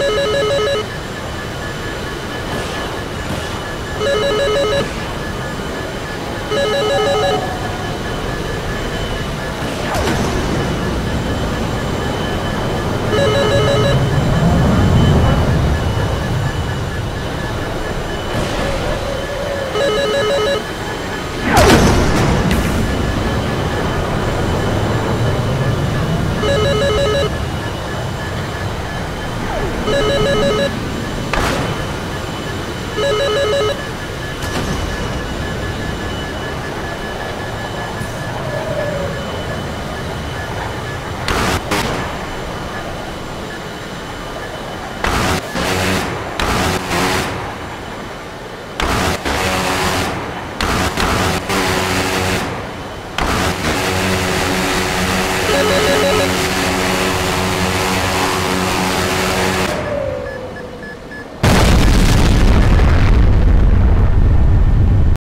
you